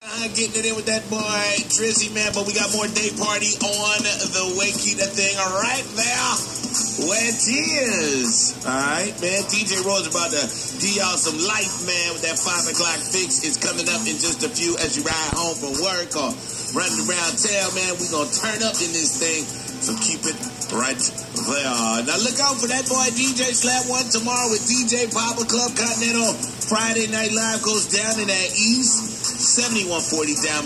Uh, getting it in with that boy Drizzy, man. But we got more day party on the way. Keep that thing right there where it is. All right, man. DJ Rose about to do y'all some life, man, with that 5 o'clock fix. It's coming up in just a few as you ride home from work or running around town, man. we going to turn up in this thing. So keep it right there. Now look out for that boy DJ Slap One tomorrow with DJ Papa Club Continental. Friday Night Live goes down in that East. 7140 down.